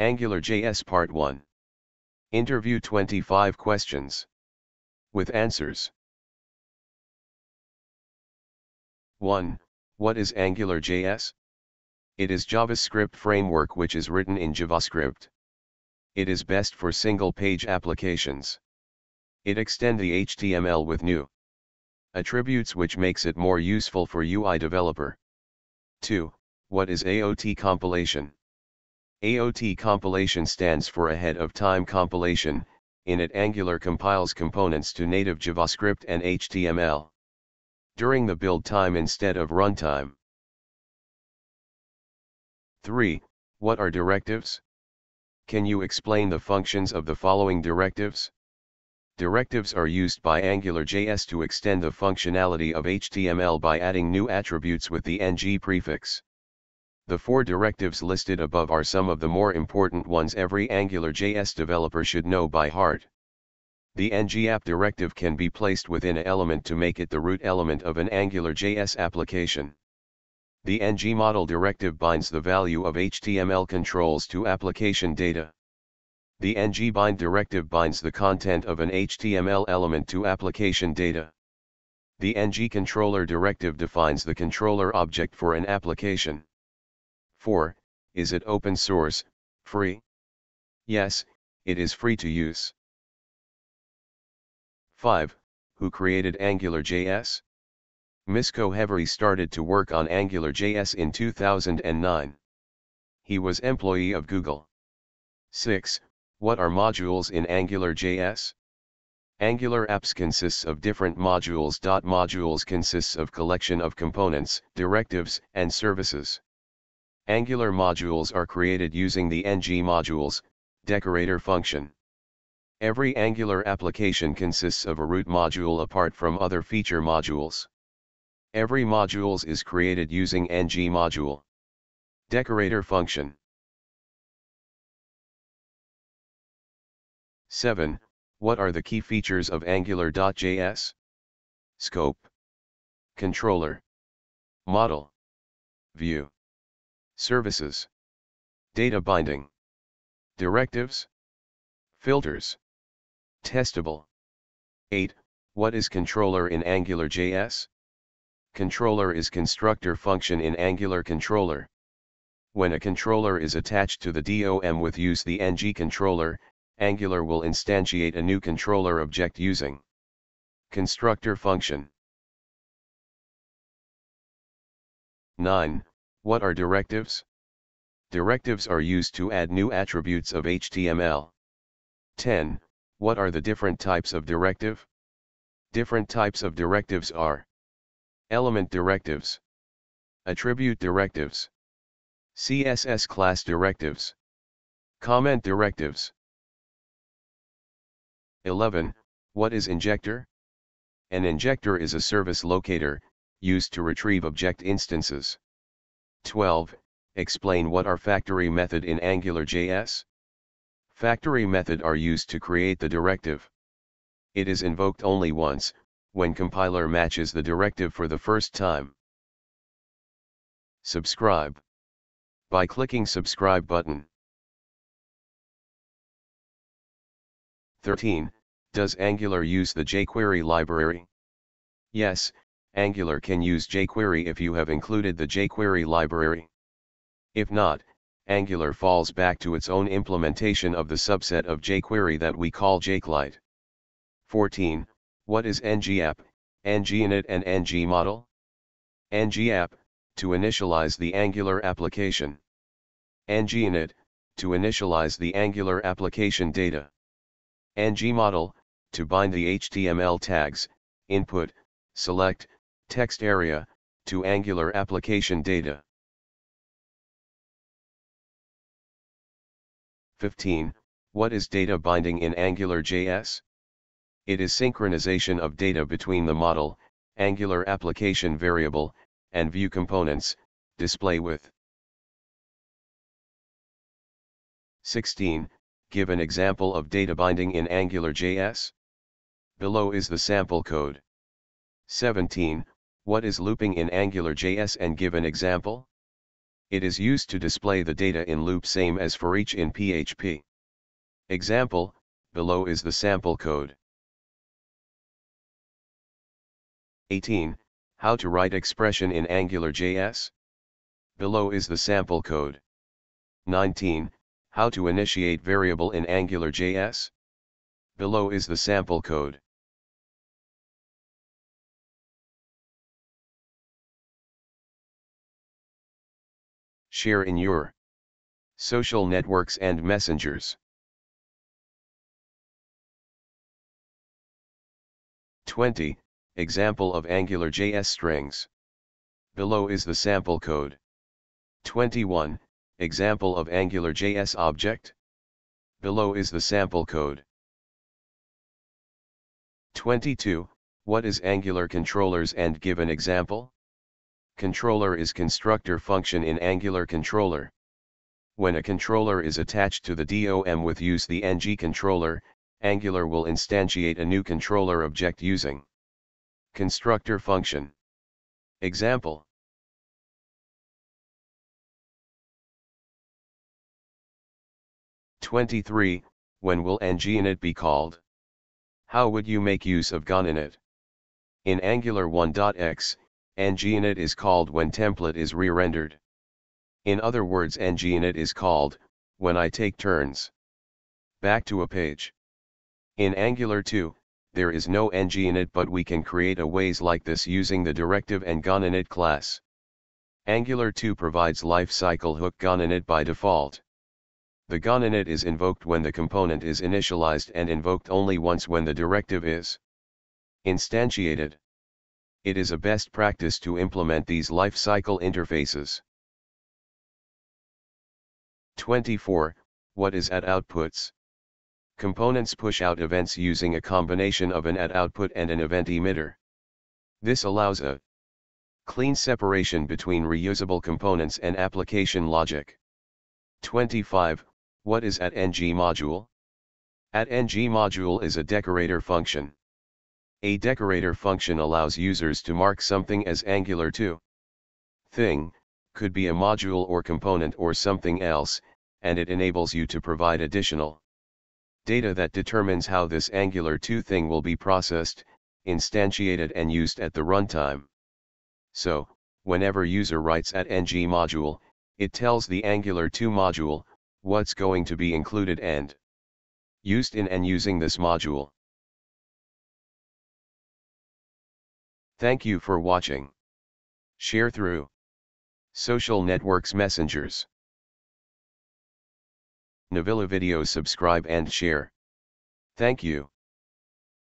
AngularJS Part 1. Interview 25 questions. With answers. 1. What is AngularJS? It is JavaScript framework which is written in JavaScript. It is best for single-page applications. It extend the HTML with new attributes which makes it more useful for UI developer. 2. What is AOT compilation? AOT compilation stands for ahead of time compilation, in it Angular compiles components to native JavaScript and HTML. During the build time instead of runtime. 3. What are directives? Can you explain the functions of the following directives? Directives are used by AngularJS to extend the functionality of HTML by adding new attributes with the ng prefix. The four directives listed above are some of the more important ones every AngularJS developer should know by heart. The ngapp directive can be placed within an element to make it the root element of an AngularJS application. The ngModel directive binds the value of HTML controls to application data. The ngBind directive binds the content of an HTML element to application data. The ngController directive defines the controller object for an application. 4. Is it open source, free? Yes, it is free to use. 5. Who created AngularJS? Misko Hevery started to work on AngularJS in 2009. He was employee of Google. 6. What are modules in AngularJS? Angular apps consists of different modules. Modules consists of collection of components, directives, and services. Angular modules are created using the ng modules, decorator function. Every Angular application consists of a root module apart from other feature modules. Every modules is created using ng module. Decorator function. 7. What are the key features of Angular.js? Scope. Controller. Model. View. Services. Data binding. Directives. Filters. Testable. 8. What is controller in AngularJS? Controller is constructor function in Angular controller. When a controller is attached to the DOM with use the ng controller, Angular will instantiate a new controller object using constructor function. 9. What are directives? Directives are used to add new attributes of HTML. 10. What are the different types of directive? Different types of directives are Element directives, Attribute directives, CSS class directives, Comment directives. 11. What is injector? An injector is a service locator, used to retrieve object instances. 12. Explain what are factory method in AngularJS? Factory method are used to create the directive. It is invoked only once, when compiler matches the directive for the first time. Subscribe. By clicking subscribe button. 13. Does Angular use the jQuery library? Yes, Angular can use jQuery if you have included the jQuery library. If not, Angular falls back to its own implementation of the subset of jQuery that we call jQlite. 14. What is ngapp, nginit and ngModel? ngapp, to initialize the Angular application. nginit, to initialize the Angular application data. ngModel, to bind the HTML tags, input, select, text area, to Angular application data. 15. What is data binding in AngularJS? It is synchronization of data between the model, Angular application variable, and view components, display with. 16. Give an example of data binding in AngularJS. Below is the sample code. 17. What is looping in AngularJS and give an example? It is used to display the data in loop same as for each in PHP. Example, below is the sample code. 18. How to write expression in AngularJS? Below is the sample code. 19. How to initiate variable in AngularJS? Below is the sample code. Share in your social networks and messengers. 20. Example of Angular JS strings. Below is the sample code. 21. Example of AngularJS object. Below is the sample code. 22. What is Angular controllers and give an example? Controller is constructor function in Angular controller. When a controller is attached to the DOM with use the ng controller, Angular will instantiate a new controller object using constructor function. Example Twenty-three. When will nginit be called? How would you make use of ngOnInit? In Angular 1.x, nginit is called when template is re-rendered. In other words nginit is called, when I take turns. Back to a page. In Angular 2, there is no nginit but we can create a ways like this using the directive and ngOnInit class. Angular 2 provides lifecycle hook ngOnInit by default. The ngOnInit is invoked when the component is initialized and invoked only once when the directive is instantiated. It is a best practice to implement these lifecycle interfaces. 24. What is at outputs? Components push out events using a combination of an at output and an event emitter. This allows a clean separation between reusable components and application logic. 25. What is at ng module? At ng module is a decorator function. A decorator function allows users to mark something as Angular 2. Thing, could be a module or component or something else, and it enables you to provide additional data that determines how this Angular 2 thing will be processed, instantiated and used at the runtime. So, whenever user writes at ng module, it tells the Angular 2 module, what's going to be included and used in and using this module. Thank you for watching. Share through social networks messengers. Navilu videos subscribe and share. Thank you.